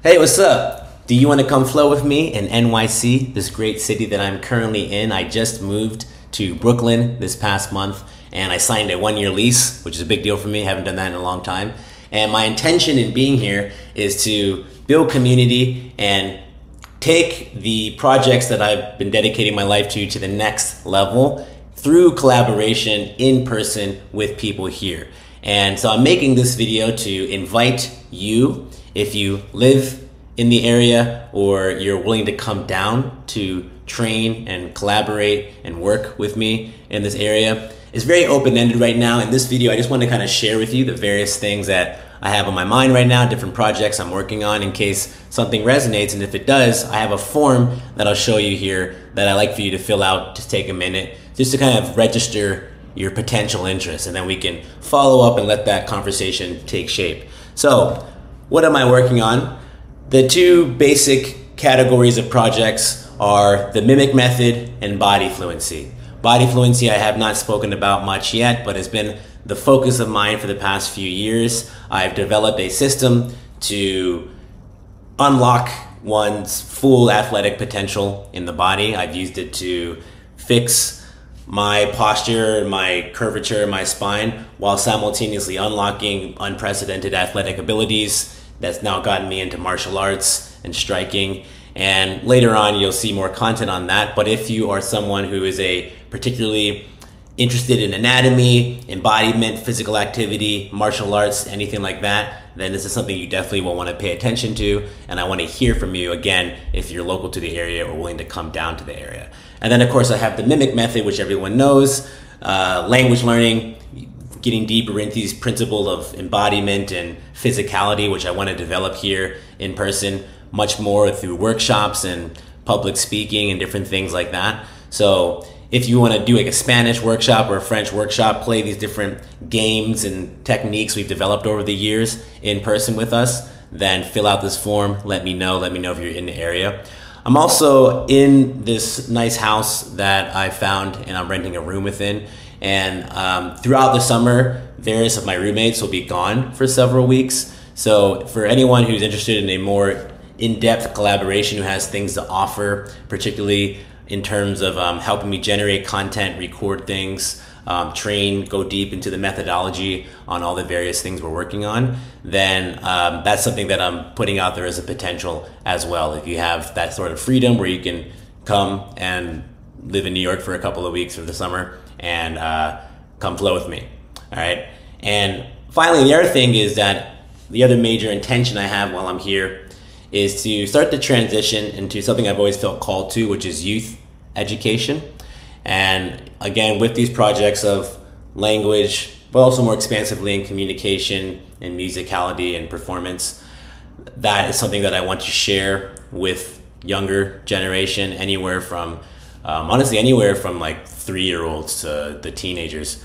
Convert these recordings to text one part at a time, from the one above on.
Hey, what's up? Do you want to come flow with me in NYC, this great city that I'm currently in? I just moved to Brooklyn this past month and I signed a one year lease, which is a big deal for me. I haven't done that in a long time. And my intention in being here is to build community and take the projects that I've been dedicating my life to to the next level through collaboration in person with people here. And so I'm making this video to invite you, if you live in the area or you're willing to come down to train and collaborate and work with me in this area. It's very open-ended right now. In this video, I just want to kind of share with you the various things that I have on my mind right now, different projects I'm working on in case something resonates. And if it does, I have a form that I'll show you here that I like for you to fill out, just take a minute, just to kind of register your potential interest. And then we can follow up and let that conversation take shape. So, what am I working on? The two basic categories of projects are the mimic method and body fluency. Body fluency I have not spoken about much yet, but has been the focus of mine for the past few years. I've developed a system to unlock one's full athletic potential in the body. I've used it to fix my posture, my curvature, my spine, while simultaneously unlocking unprecedented athletic abilities that's now gotten me into martial arts and striking. And later on, you'll see more content on that. But if you are someone who is a particularly interested in anatomy, embodiment, physical activity, martial arts, anything like that, then this is something you definitely will want to pay attention to. And I want to hear from you again if you're local to the area or willing to come down to the area. And then, of course, I have the mimic method, which everyone knows, uh, language learning, getting deeper into these principles of embodiment and physicality, which I want to develop here in person much more through workshops and public speaking and different things like that. So if you want to do like a Spanish workshop or a French workshop, play these different games and techniques we've developed over the years in person with us, then fill out this form. Let me know. Let me know if you're in the area. I'm also in this nice house that I found and I'm renting a room within. And um, throughout the summer, various of my roommates will be gone for several weeks. So for anyone who's interested in a more in-depth collaboration who has things to offer, particularly in terms of um, helping me generate content, record things, um, train, go deep into the methodology on all the various things we're working on, then um, that's something that I'm putting out there as a potential as well. If you have that sort of freedom where you can come and live in New York for a couple of weeks for the summer and uh, come flow with me. All right. And finally, the other thing is that the other major intention I have while I'm here is to start the transition into something I've always felt called to, which is youth education. And again, with these projects of language, but also more expansively in communication and musicality and performance, that is something that I want to share with younger generation, anywhere from um, honestly anywhere from like three year olds to the teenagers,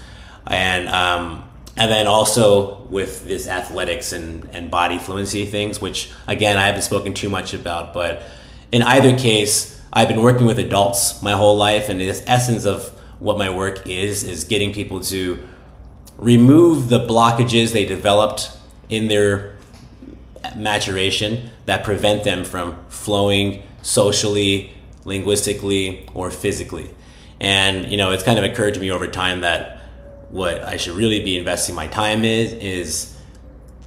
and um, and then also with this athletics and, and body fluency things, which again I haven't spoken too much about, but in either case, I've been working with adults my whole life, and the essence of what my work is is getting people to remove the blockages they developed in their maturation that prevent them from flowing socially, linguistically, or physically. And you know, it's kind of occurred to me over time that what I should really be investing my time in is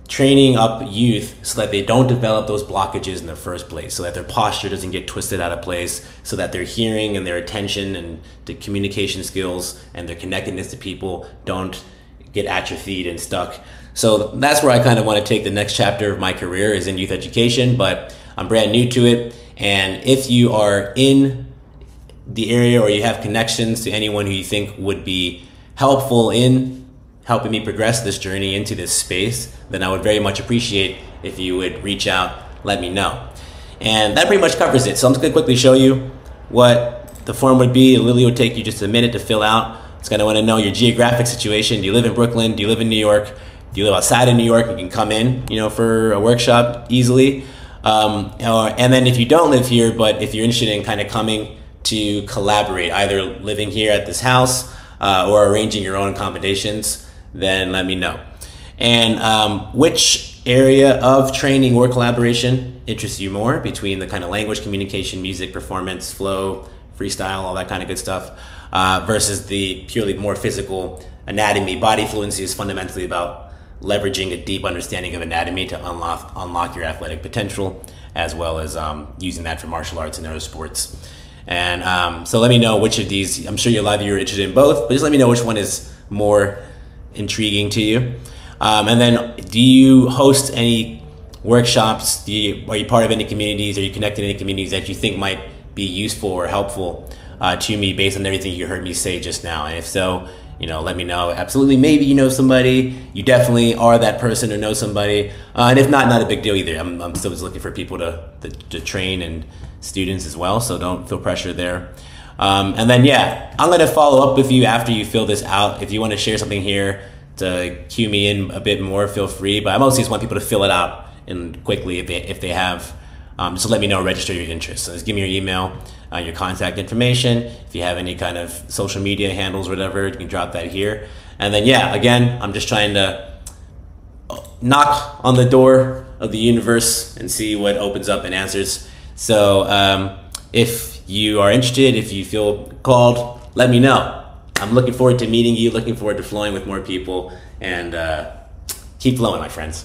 training up youth so that they don't develop those blockages in the first place, so that their posture doesn't get twisted out of place, so that their hearing and their attention and the communication skills and their connectedness to people don't get atrophied and stuck. So that's where I kind of want to take the next chapter of my career is in youth education, but I'm brand new to it. And if you are in the area or you have connections to anyone who you think would be helpful in helping me progress this journey into this space, then I would very much appreciate if you would reach out, let me know. And that pretty much covers it. So I'm just gonna quickly show you what the form would be. It literally would take you just a minute to fill out. It's gonna wanna know your geographic situation. Do you live in Brooklyn? Do you live in New York? Do you live outside of New York? You can come in, you know, for a workshop easily. Um, or, and then if you don't live here, but if you're interested in kind of coming to collaborate, either living here at this house uh, or arranging your own accommodations, then let me know. And um, which area of training or collaboration interests you more between the kind of language communication, music, performance, flow, freestyle, all that kind of good stuff, uh, versus the purely more physical anatomy. Body fluency is fundamentally about leveraging a deep understanding of anatomy to unlock unlock your athletic potential, as well as um, using that for martial arts and other sports. And um, so let me know which of these. I'm sure a lot of you are interested in both, but just let me know which one is more intriguing to you. Um, and then, do you host any workshops? Do you, are you part of any communities? Are you connected to any communities that you think might be useful or helpful uh, to me based on everything you heard me say just now? And if so, you know, let me know. Absolutely, maybe you know somebody. You definitely are that person or know somebody. Uh, and if not, not a big deal either. I'm, I'm still just looking for people to, to, to train and students as well. So don't feel pressure there. Um, and then, yeah, I'm going to follow up with you after you fill this out. If you want to share something here to cue me in a bit more, feel free. But I mostly just want people to fill it out and quickly if they, if they have. Um, just let me know, register your interest. So just give me your email, uh, your contact information. If you have any kind of social media handles or whatever, you can drop that here. And then, yeah, again, I'm just trying to knock on the door of the universe and see what opens up and answers. So um, if you are interested, if you feel called, let me know. I'm looking forward to meeting you, looking forward to flowing with more people, and uh, keep flowing, my friends.